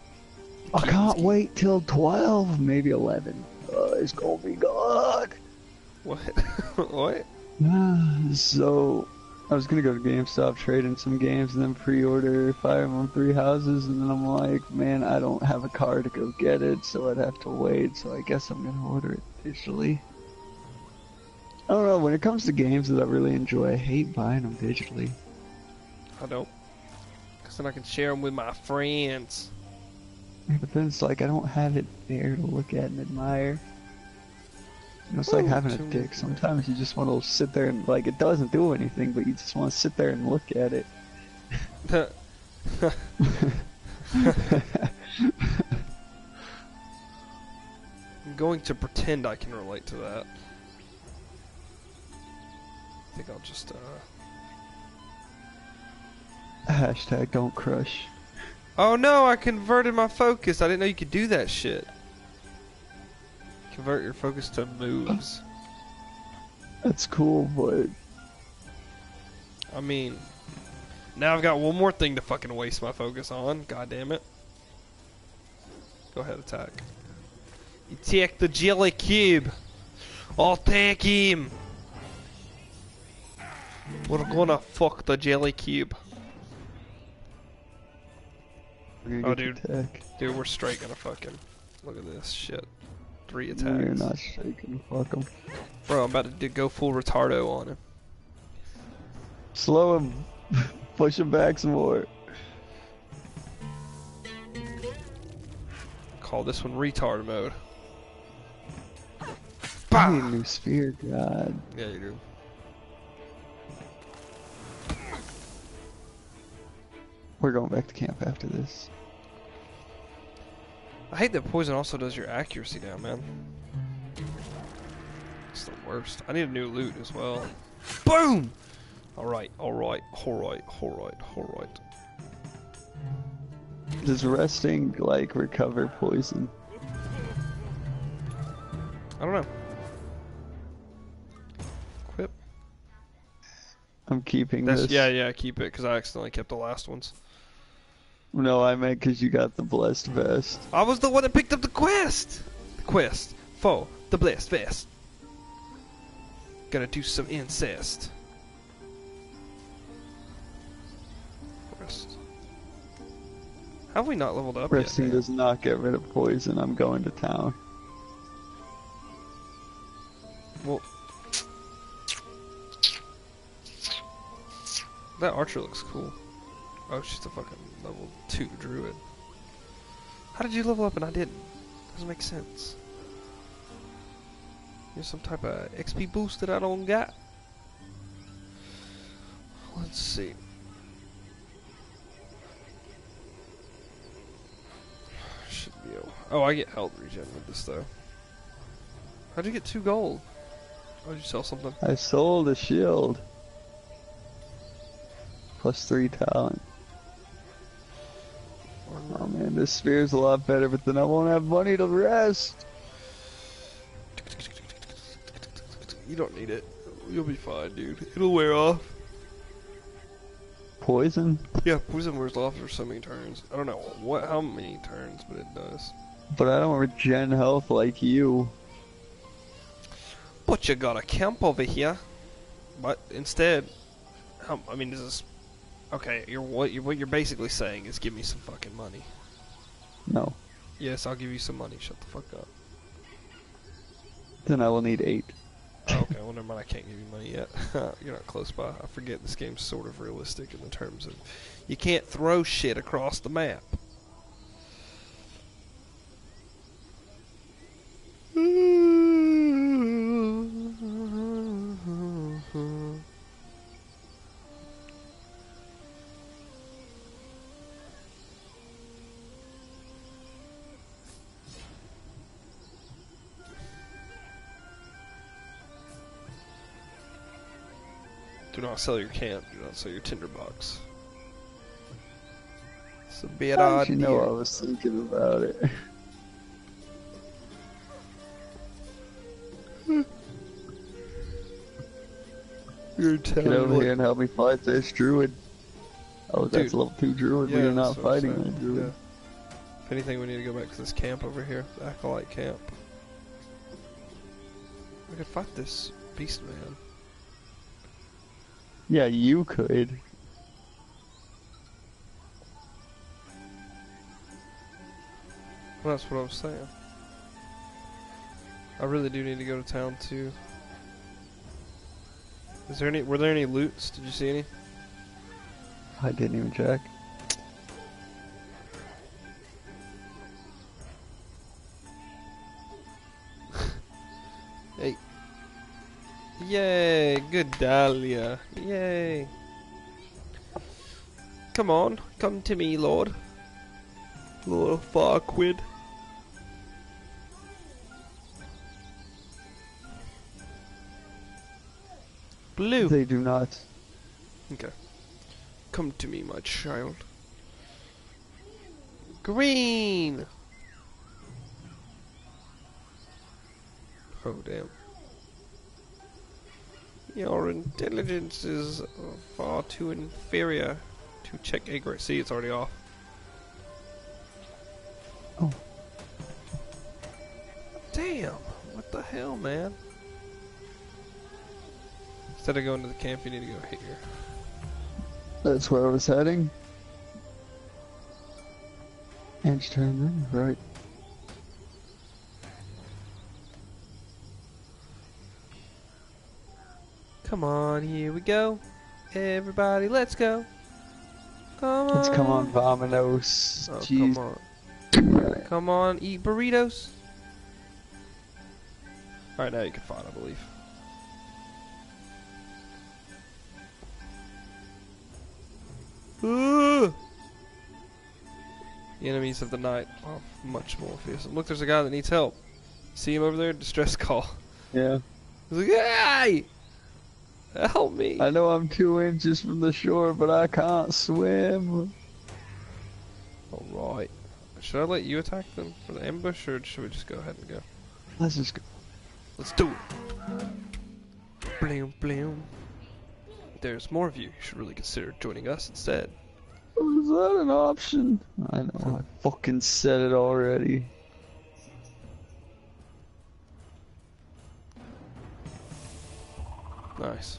I can't wait till twelve, maybe eleven. Uh, it's gonna be good. What? what? so I was gonna go to GameStop, trade in some games, and then pre-order Fire Emblem Three Houses, and then I'm like, man, I don't have a car to go get it, so I'd have to wait. So I guess I'm gonna order it digitally. I don't know. When it comes to games that I really enjoy, I hate buying them digitally. I don't. Because then I can share them with my friends. But then it's like I don't have it there to look at and admire. It's like having a dick. Sometimes you just want to sit there and like it doesn't do anything, but you just want to sit there and look at it. I'm going to pretend I can relate to that. I think I'll just, uh... Hashtag don't crush. Oh no, I converted my focus. I didn't know you could do that shit. Convert your focus to moves. That's cool, but I mean, now I've got one more thing to fucking waste my focus on. God damn it. Go ahead, attack. You take the jelly cube. I'll take him. We're gonna fuck the jelly cube. Oh, dude. Dude, we're straight gonna fucking. Look at this shit. Three No, you're attacks. not shaking. Fuck him. Bro, I'm about to do- go full retardo on him. Slow him. Push him back some more. Call this one retard mode. I need a new sphere, God. Yeah, you do. We're going back to camp after this. I hate that poison also does your accuracy down, man. It's the worst. I need a new lute as well. Boom! Alright, alright, alright, alright, alright. Does resting like recover poison? I don't know. Equip. I'm keeping That's, this. yeah, yeah, keep it, because I accidentally kept the last ones. No, I meant because you got the blessed vest. I was the one that picked up the quest! The quest for the blessed vest. Gonna do some incest. Rest. Have we not leveled up Resting yet? does not get rid of poison. I'm going to town. Well, that archer looks cool. Oh, she's a fucking level 2 druid. How did you level up and I didn't? Doesn't make sense. You're some type of XP boost that I don't got. Let's see. Should be able. Oh, I get health regen with this though. How'd you get two gold? Oh, did you sell something? I sold a shield. Plus three talent. Oh man, this spear's a lot better, but then I won't have money to rest. You don't need it. You'll be fine, dude. It'll wear off. Poison? Yeah, poison wears off for so many turns. I don't know what, how many turns, but it does. But I don't regen health like you. But you got a camp over here. But instead, I mean, this is okay. You're what you're what you're basically saying is give me some fucking money. No. Yes, I'll give you some money. Shut the fuck up. Then I will need eight. Oh, okay, well never mind. I can't give you money yet. You're not close by. I forget this game's sort of realistic in the terms of you can't throw shit across the map. Do not sell your camp. Do not sell your tinderbox. It's a bad How did idea. you know I was thinking about it? You're Get telling over me here and help me fight this druid. Oh, that's Dude. level 2 druid. Yeah, we are not that's fighting that druid. Yeah. If anything, we need to go back to this camp over here, the Acolyte camp. We could fight this beast man. Yeah, you could. Well, that's what I was saying. I really do need to go to town too. Is there any? Were there any loots? Did you see any? I didn't even check. Hey. Yay, good Dahlia. Yay. Come on, come to me, Lord. Lord Farquid. Blue. They do not. Okay. Come to me, my child. Green! Oh, damn. Your intelligence is far too inferior to check accuracy. See, it's already off. Oh. Damn! What the hell, man? Instead of going to the camp, you need to go here. That's where I was heading. And turn right. Come on, here we go. Everybody, let's go. Come on. Let's come on, Vominos. Oh, Jeez. come on. Come on, eat burritos. Alright, now you can fight, I believe. Ooh! The enemies of the night are much more fearsome. Look, there's a guy that needs help. See him over there? Distress call. Yeah. He's like, hey! Help me! I know I'm two inches from the shore, but I can't swim. Alright. Should I let you attack them for the ambush, or should we just go ahead and go? Let's just go. Let's do it! Blam, blam. There's more of you. You should really consider joining us instead. Oh, Is that an option? I know. I fucking said it already. Nice.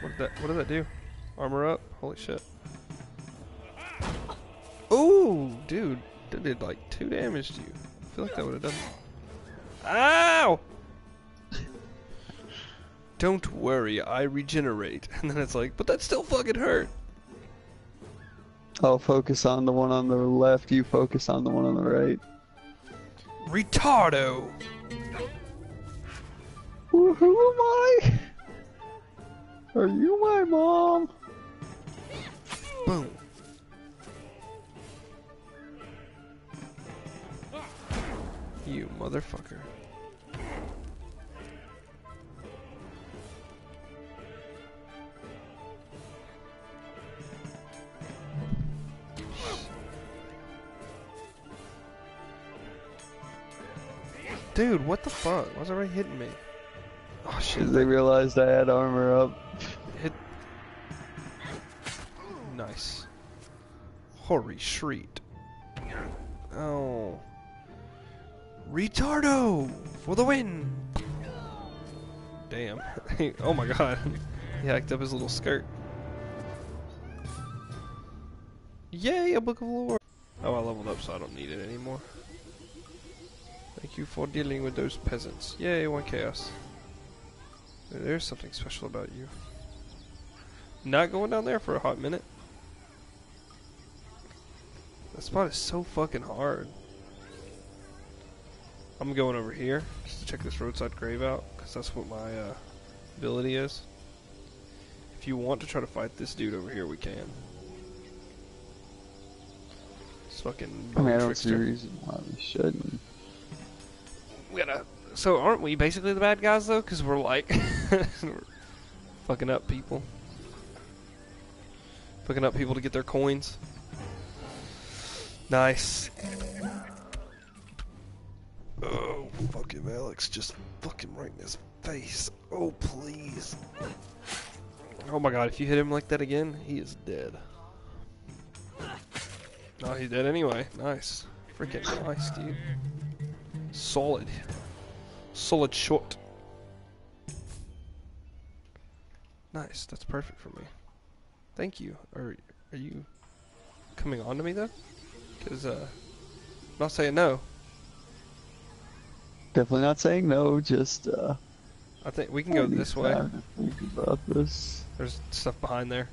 What did that what did that do? Armor up? Holy shit. Ooh, dude. That did like two damage to you. I feel like that would have done Ow! Don't worry, I regenerate. And then it's like, but that still fucking hurt. I'll focus on the one on the left, you focus on the one on the right. Retardo! Who, who am I? Are you my mom? Boom. You motherfucker. Dude, what the fuck? Why's it already hitting me? Because they realized I had armor up. Hit. Nice. Holy shriek. Oh. Retardo! For the win! Damn. oh my god. he hacked up his little skirt. Yay, a book of lore! Oh, I leveled up so I don't need it anymore. Thank you for dealing with those peasants. Yay, one chaos. There's something special about you. Not going down there for a hot minute. That spot is so fucking hard. I'm going over here just to check this roadside grave out because that's what my uh, ability is. If you want to try to fight this dude over here, we can. This fucking I mean, I don't trickster. see a reason why we shouldn't. we gotta. So aren't we basically the bad guys though? Because we're like we're fucking up people, fucking up people to get their coins. Nice. Oh, fuck him, Alex. Just fucking right in his face. Oh, please. Oh my god, if you hit him like that again, he is dead. Oh, he's dead anyway. Nice. Freaking nice, dude. Solid. Solid shot. Nice, that's perfect for me. Thank you. Are, are you coming on to me though? Because, uh, I'm not saying no. Definitely not saying no, just, uh. I think we can go this way. Think about this. There's stuff behind there.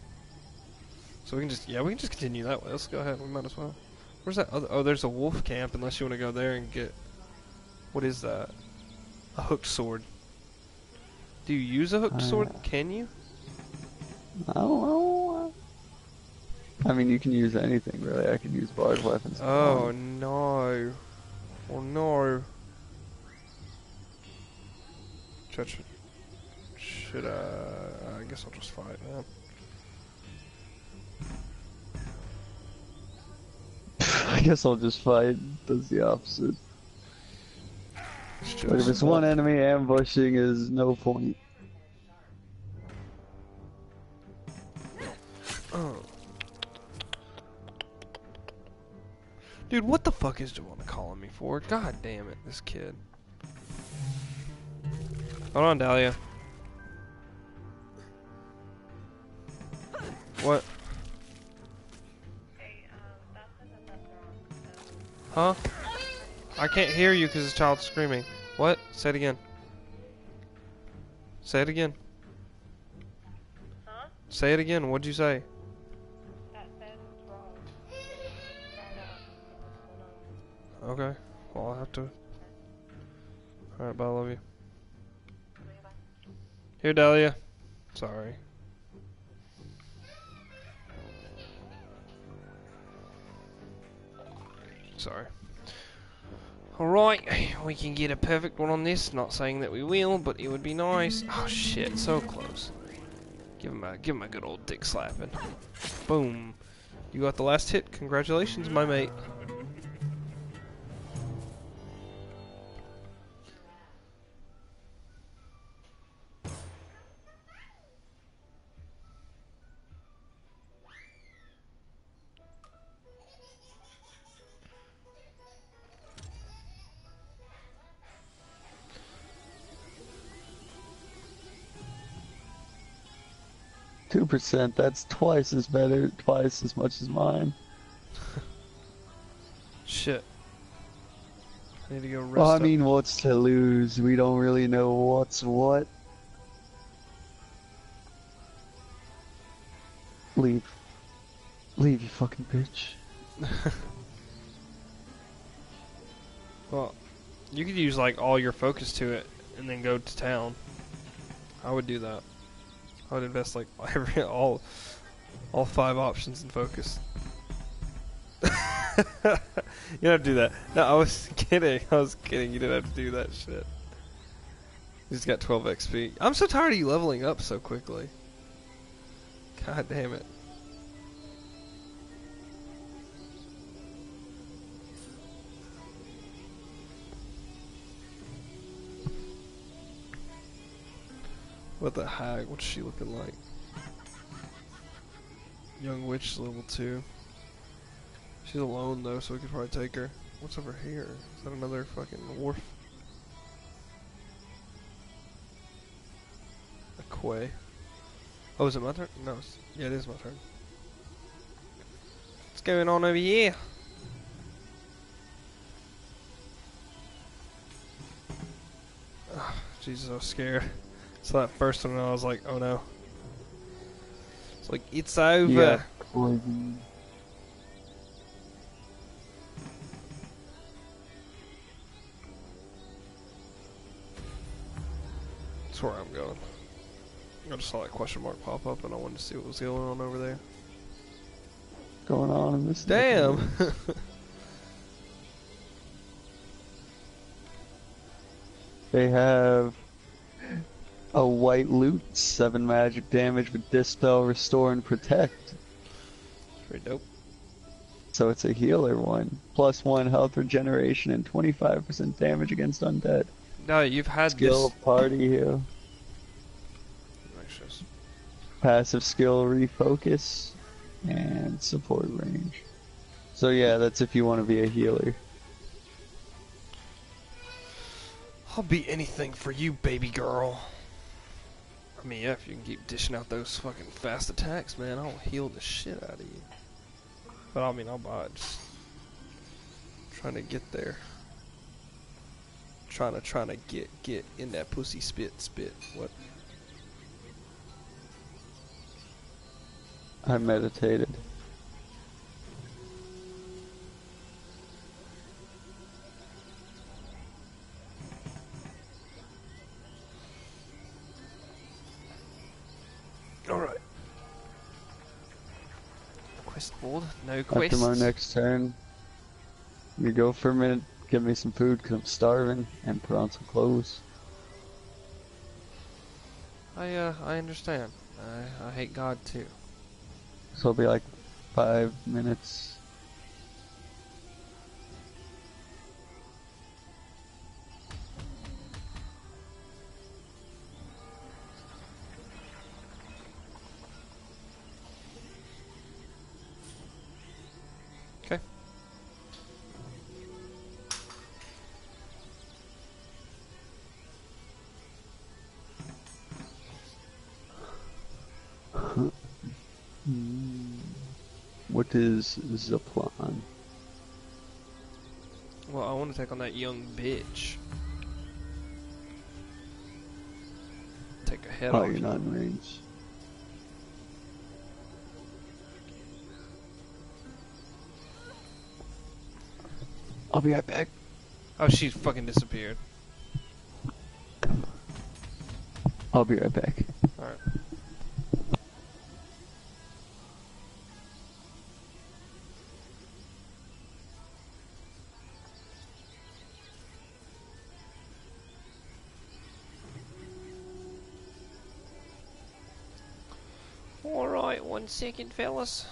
So we can just yeah we can just continue that way. Let's go ahead. We might as well. Where's that other? Oh, there's a wolf camp. Unless you want to go there and get what is that? A hooked sword. Do you use a hooked sword? Uh, Can you? I. I mean, you can use anything really. I can use barred weapons. Oh no! Oh no! Should, should, should uh, I guess I'll just fight now. I guess I'll just fight. Does the opposite. It's But if just- it's one enemy, ambushing is no point. Oh. Dude, what the fuck is Joanna calling me for? God damn it, this kid. Hold on, Dahlia. What? Huh? I can't hear you because the child's screaming. What? Say it again. Say it again. Huh? Say it again. What'd you say? That bed was wrong. Find out what's going on. Okay. Well, I'll have to. Alright, bye. I love you. Here, Dahlia. Sorry. Sorry. Alright, we can get a perfect one on this. Not saying that we will, but it would be nice. Oh shit, so close. Give him a give him a good old dick slapping. Boom. You got the last hit. Congratulations, my mate. Percent. That's twice as better. Twice as much as mine. Shit. I need to go rest Well, I up. mean, what's to lose? We don't really know what's what. Leave. Leave, you fucking bitch. Well, you could use like all your focus to it and then go to town. I would do that. I would invest like every all all five options in focus. you don't have to do that. No, I was kidding. I was kidding. You didn't have to do that shit. You just got 12 XP. I'm so tired of you leveling up so quickly. God damn it. What the heck? What's she looking like? Young witch level two. She's alone though, so we could probably take her. What's over here? Is that another fucking wharf? A quay. Oh, is it my turn? No, yeah, it is my turn. What's going on over here? Ah, Jesus, I was scared. So that first one, I was like, oh no. It's like, it's over. Yeah. That's where I'm going. I just saw that question mark pop up and I wanted to see what was going on over there. Going on in this. Damn! They have a white loot, seven magic damage with dispel, restore, and protect. Pretty dope. So it's a healer one. Plus one health regeneration and 25% damage against undead. No, you've had Skill this. party heal. Gracious. Passive skill refocus. And support range. So yeah, that's if you want to be a healer. I'll be anything for you, baby girl. Mean, yeah, if you can keep dishing out those fucking fast attacks, man, I'll heal the shit out of you. But I mean, I'll buy uh, it. Just trying to get there. Trying to, trying to get, get in that pussy spit, spit. What? I meditated. Quest After my next turn, you go for a minute, get me some food because I'm starving, and put on some clothes. I, uh, I understand. I, I hate God too. So it'll be like five minutes. What is Zipline? Well, I want to take on that young bitch. Take a head Oh, off. you're not in range. I'll be right back. Oh, she fucking disappeared. I'll be right back. One second, fellas.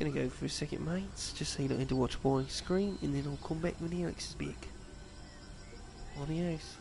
Gonna go for a second, mates, just so you don't have to watch my screen, and then I'll come back when Alex is back. Adios.